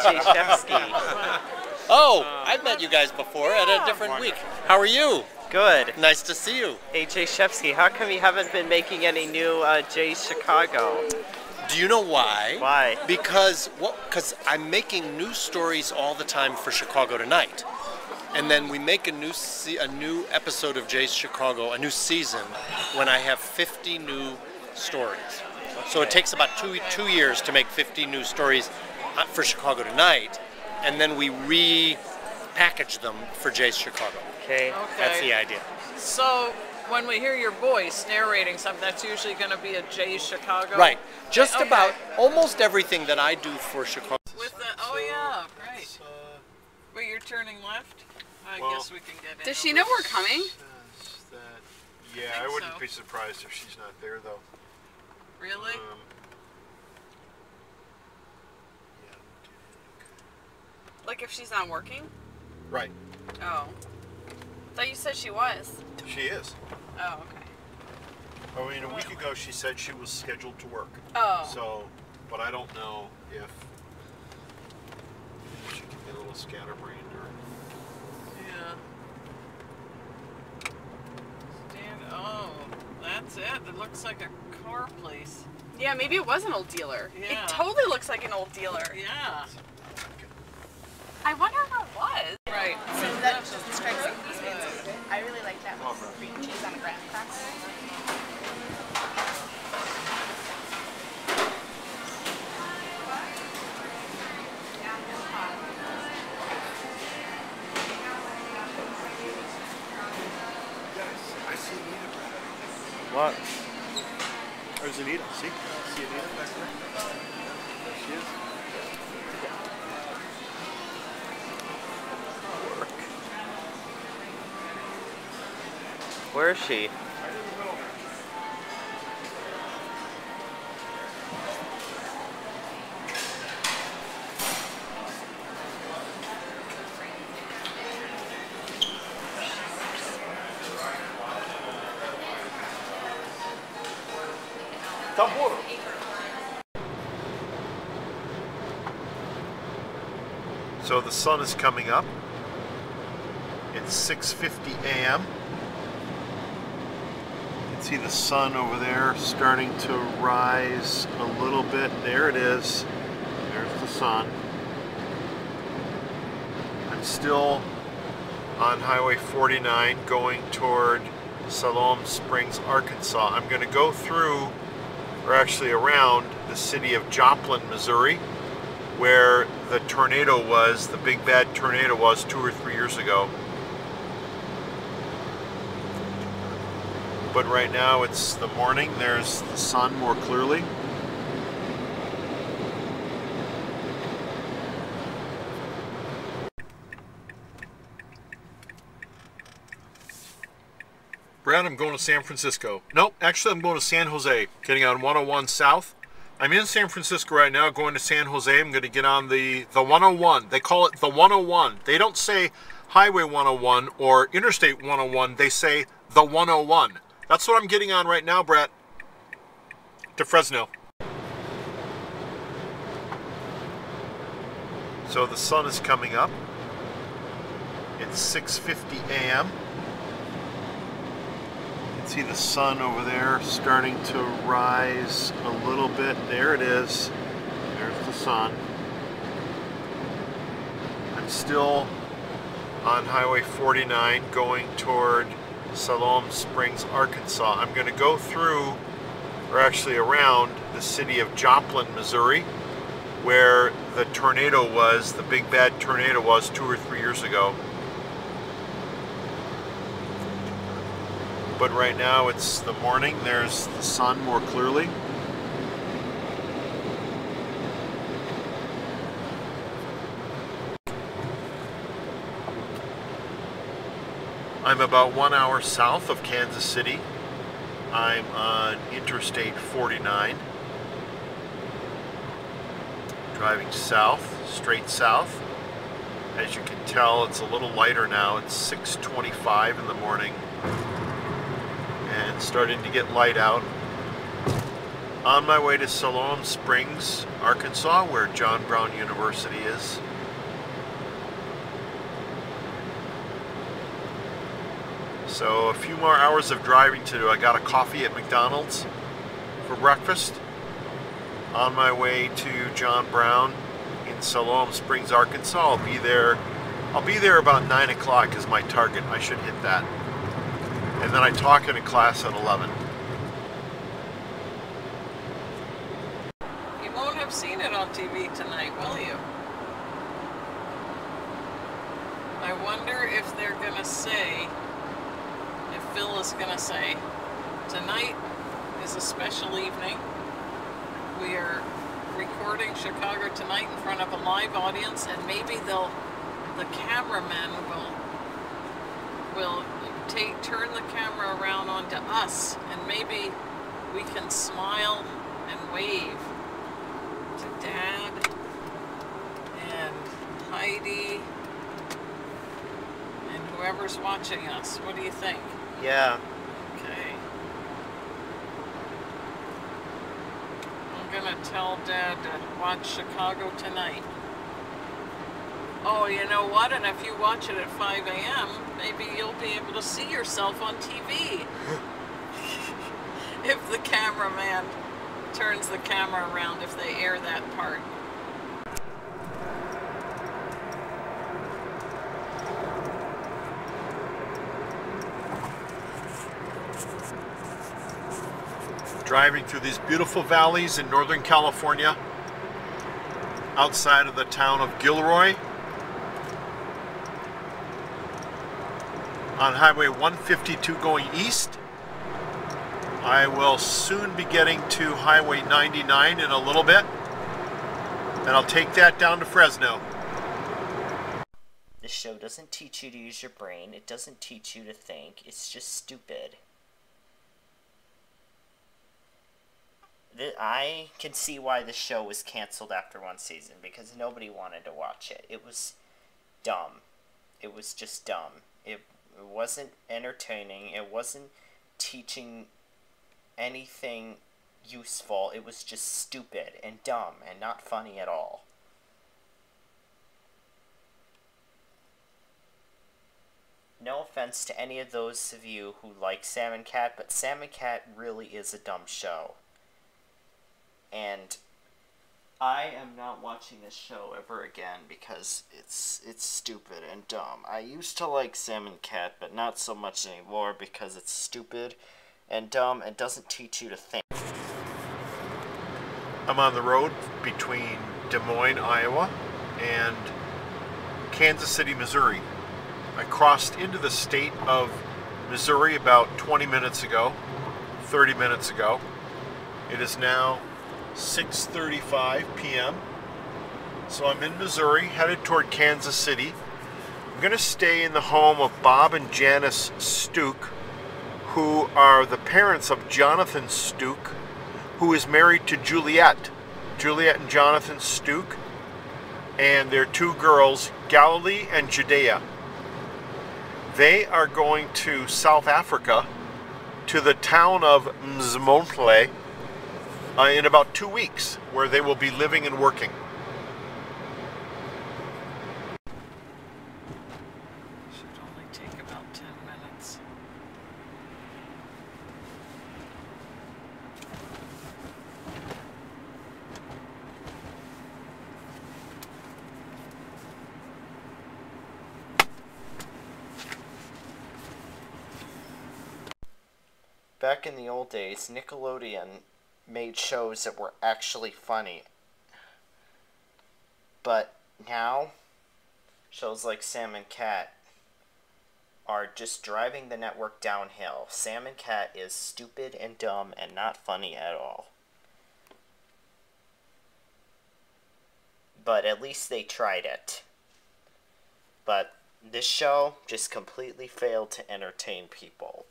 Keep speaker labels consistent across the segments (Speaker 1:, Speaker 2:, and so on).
Speaker 1: AJ Shefsky.
Speaker 2: Oh, I've met you guys before at a different week. How are you?
Speaker 1: Good.
Speaker 2: Nice to see you.
Speaker 1: AJ Shefsky, how come you haven't been making any new uh, Jay's Chicago?
Speaker 2: Do you know why?
Speaker 1: Why?
Speaker 2: Because what? Because I'm making new stories all the time for Chicago Tonight, and then we make a new se- a new episode of Jay's Chicago, a new season, when I have 50 new stories. So it takes about two two years to make 50 new stories for Chicago Tonight, and then we repackage them for Jay's Chicago.
Speaker 1: Okay.
Speaker 2: That's the idea.
Speaker 3: So when we hear your voice narrating something, that's usually going to be a Jay's Chicago.
Speaker 2: Right. Just
Speaker 3: Okay.
Speaker 2: about almost everything that I do for Chicago.
Speaker 3: With the oh yeah, right. Wait, you're turning left. I
Speaker 4: Well-
Speaker 3: guess we can get in.
Speaker 5: Does she know we're coming?
Speaker 4: That- Yeah,
Speaker 3: think
Speaker 4: I wouldn't
Speaker 3: so.
Speaker 4: be surprised if she's not there though.
Speaker 3: Really?
Speaker 4: Um,
Speaker 5: Like if she's not working?
Speaker 4: right,
Speaker 5: Oh. Thought you said she was.
Speaker 4: she is.
Speaker 5: Oh, okay.
Speaker 4: I mean, a week ago she said she was scheduled to work.
Speaker 5: Oh.
Speaker 4: So, but I don't know if she can be a little scatterbrained or.
Speaker 3: Yeah. Stand. Oh, that's it. It looks like a car place.
Speaker 5: Yeah, maybe it was an old dealer.
Speaker 3: Yeah.
Speaker 5: It totally looks like an old dealer.
Speaker 3: Yeah.
Speaker 5: I wonder who it was.
Speaker 3: Right.
Speaker 6: So that just strikes like I really like that with cream cheese on a graham cracker.
Speaker 4: I see Anita.
Speaker 1: What?
Speaker 4: There's Anita. See? See Anita back there? There
Speaker 1: Where is she?
Speaker 4: So the sun is coming up. It's 6:50 a.m. See the sun over there starting to rise a little bit. There it is. There's the sun. I'm still on Highway 49 going toward Siloam Springs, Arkansas. I'm going to go through, or actually around, the city of Joplin, Missouri, where the tornado was, the big bad tornado was two or three years ago. But right now it's the morning, there's the sun more clearly. Brad, I'm going to San Francisco. Nope, actually, I'm going to San Jose, getting on 101 South. I'm in San Francisco right now, going to San Jose. I'm going to get on the, the 101. They call it the 101. They don't say Highway 101 or Interstate 101. They say the 101. That's what I'm getting on right now, Brett. To Fresno. So the sun is coming up. It's 6:50 a.m. You can see the sun over there starting to rise a little bit. There it is. There's the sun. I'm still on Highway 49 going toward Siloam Springs, Arkansas. I'm going to go through, or actually around, the city of Joplin, Missouri, where the tornado was, the big bad tornado was two or three years ago. But right now it's the morning, there's the sun more clearly. I'm about one hour south of Kansas City. I'm on Interstate 49. Driving south, straight south. As you can tell, it's a little lighter now. It's 6.25 in the morning and starting to get light out. On my way to Siloam Springs, Arkansas, where John Brown University is. So a few more hours of driving to do. I got a coffee at McDonald's for breakfast. On my way to John Brown in Siloam Springs, Arkansas. I'll be there. I'll be there about nine o'clock is my target. I should hit that. And then I talk in a class at 11.
Speaker 3: You won't have seen it on TV tonight, will you? I wonder if they're gonna say, if Phil is gonna say, tonight is a special evening. We are recording Chicago tonight in front of a live audience, and maybe they'll, the cameraman will, will take turn the camera around onto us, and maybe we can smile and wave to Dad and Heidi and whoever's watching us. What do you think?
Speaker 1: Yeah.
Speaker 3: Okay. I'm gonna tell Dad to watch Chicago tonight. Oh, you know what? And if you watch it at 5 a.m., maybe you'll be able to see yourself on TV. if the cameraman turns the camera around, if they air that part.
Speaker 4: Driving through these beautiful valleys in Northern California outside of the town of Gilroy on Highway 152 going east. I will soon be getting to Highway 99 in a little bit and I'll take that down to Fresno.
Speaker 7: This show doesn't teach you to use your brain, it doesn't teach you to think, it's just stupid. Th- I can see why the show was canceled after one season because nobody wanted to watch it. It was dumb. It was just dumb. It, it wasn't entertaining. It wasn't teaching anything useful. It was just stupid and dumb and not funny at all. No offense to any of those of you who like Sam and Cat, but Sam and Cat really is a dumb show. And I am not watching this show ever again because it's it's stupid and dumb. I used to like Sam and Cat, but not so much anymore because it's stupid and dumb and doesn't teach you to think.
Speaker 4: I'm on the road between Des Moines, Iowa and Kansas City, Missouri. I crossed into the state of Missouri about 20 minutes ago, 30 minutes ago. It is now 6:35 p.m. So I'm in Missouri, headed toward Kansas City. I'm going to stay in the home of Bob and Janice Stuke, who are the parents of Jonathan Stuke, who is married to Juliet. Juliet and Jonathan Stuke, and their two girls, Galilee and Judea. They are going to South Africa, to the town of Mzmontle, uh, in about two weeks, where they will be living and working.
Speaker 3: Should only take about 10 minutes.
Speaker 7: Back in the old days, Nickelodeon made shows that were actually funny. But now, shows like Sam and Cat are just driving the network downhill. Sam and Cat is stupid and dumb and not funny at all. But at least they tried it. But this show just completely failed to entertain people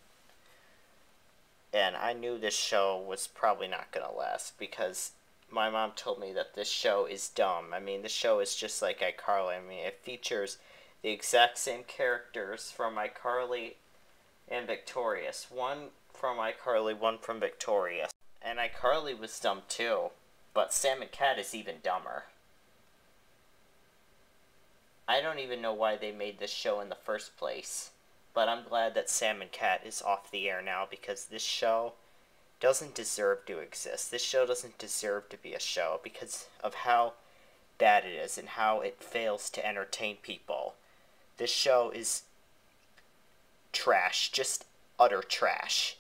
Speaker 7: and I knew this show was probably not going to last because my mom told me that this show is dumb. I mean, the show is just like iCarly. I mean, it features the exact same characters from iCarly and Victorious. One from iCarly, one from Victorious. And iCarly was dumb too, but Sam and Cat is even dumber. I don't even know why they made this show in the first place, but I'm glad that Sam and Cat is off the air now because this show doesn't deserve to exist. This show doesn't deserve to be a show because of how bad it is and how it fails to entertain people. This show is trash, just utter trash.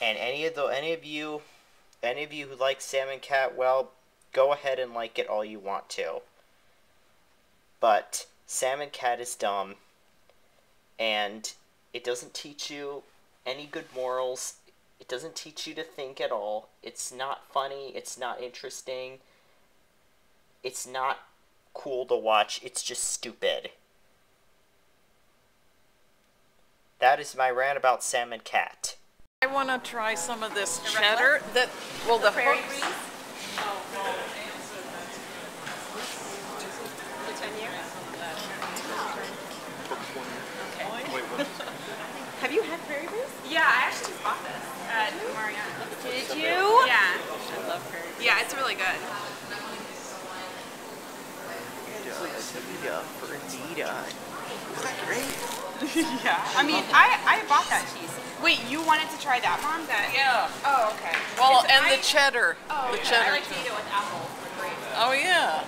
Speaker 7: And any of the any of you any of you who like Sam and Cat, well, go ahead and like it all you want to. But Sam and Cat is dumb and it doesn't teach you any good morals. It doesn't teach you to think at all. It's not funny, it's not interesting. It's not cool to watch. It's just stupid. That is my rant about Sam and Cat.
Speaker 3: I want to try some of this cheddar. That well, the
Speaker 6: Prairie
Speaker 3: hooks.
Speaker 6: breeze?
Speaker 3: Oh, no, Ann said that's
Speaker 6: The 10 year? Have you had prairie breeze? Yeah, I actually just bought this at Mariana.
Speaker 5: Did you?
Speaker 6: Yeah.
Speaker 5: I love her.
Speaker 6: Yeah, it's really good. yeah. I mean, I, I bought that cheese. Wait, you wanted to try that, Mom? That
Speaker 3: Yeah.
Speaker 6: Oh, okay.
Speaker 3: Well,
Speaker 6: It's-
Speaker 3: and
Speaker 6: I-
Speaker 3: the cheddar.
Speaker 6: Oh,
Speaker 3: the
Speaker 6: yeah.
Speaker 3: cheddar.
Speaker 6: I like to eat it with apples. with gravy.
Speaker 3: Oh yeah.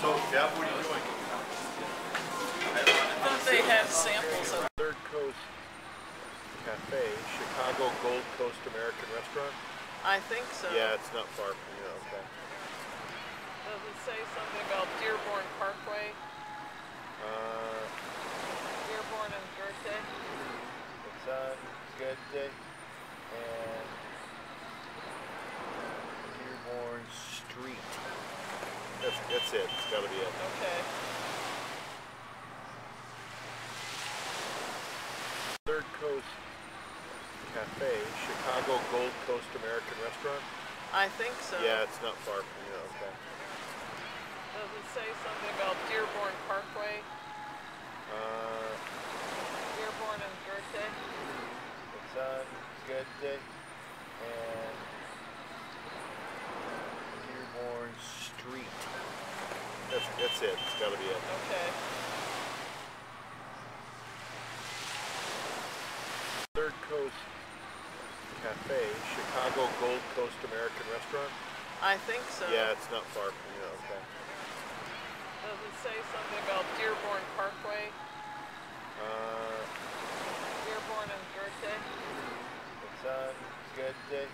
Speaker 4: So, Deb, what are you doing?
Speaker 3: I thought they had samples of.
Speaker 4: Third Coast Cafe, Chicago Gold Coast American Restaurant.
Speaker 3: I think so.
Speaker 4: Yeah, it's not far from you. Okay.
Speaker 3: Does it say something about Dearborn Parkway,
Speaker 4: Uh,
Speaker 3: Dearborn and Goethe?
Speaker 4: it's on Good Day and Dearborn Street. That's it. It's got to be it.
Speaker 3: Okay.
Speaker 4: Third Coast Cafe, Chicago Gold Coast American Restaurant.
Speaker 3: I think so.
Speaker 4: Yeah, it's not far from you. Okay.
Speaker 3: Does it say something about Dearborn Parkway,
Speaker 4: Uh,
Speaker 3: Dearborn and Goethe?
Speaker 4: it's on Good Day and Dearborn Street. That's it. It's got to be it.
Speaker 3: Okay.
Speaker 4: Third Coast Cafe, Chicago Gold Coast American Restaurant.
Speaker 3: I think so.
Speaker 4: Yeah, it's not far from you. Okay.
Speaker 3: Does it say something about Dearborn Parkway,
Speaker 4: Uh,
Speaker 3: Dearborn and Goethe?
Speaker 4: it's on Good Day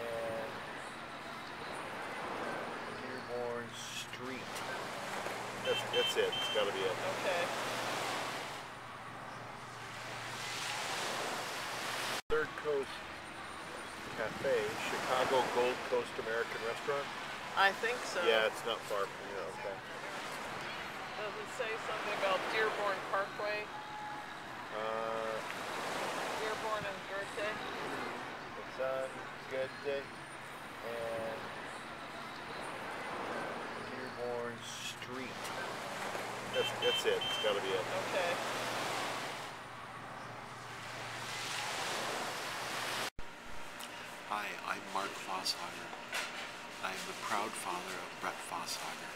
Speaker 4: and Dearborn Street. That's it. It's got to be it.
Speaker 3: Okay.
Speaker 4: Third Coast Cafe, Chicago Gold Coast American Restaurant.
Speaker 3: I think so.
Speaker 4: Yeah, it's not far from you. Okay.
Speaker 3: Does it say something about Dearborn Parkway,
Speaker 4: Uh,
Speaker 3: Dearborn and Goethe?
Speaker 4: it's on Good Day and Dearborn Street. That's that's it. It's got to be it.
Speaker 3: Okay.
Speaker 8: Hi, I'm Mark Foshager. I'm the proud father of Brett Foshager.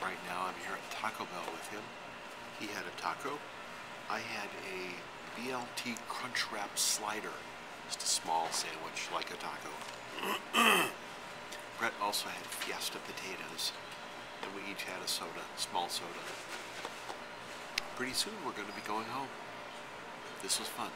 Speaker 8: Right now I'm here at Taco Bell with him. He had a taco. I had a BLT Crunch Wrap Slider. Just a small sandwich like a taco. Brett also had Fiesta potatoes. And we each had a soda, small soda. Pretty soon we're going to be going home. This was fun.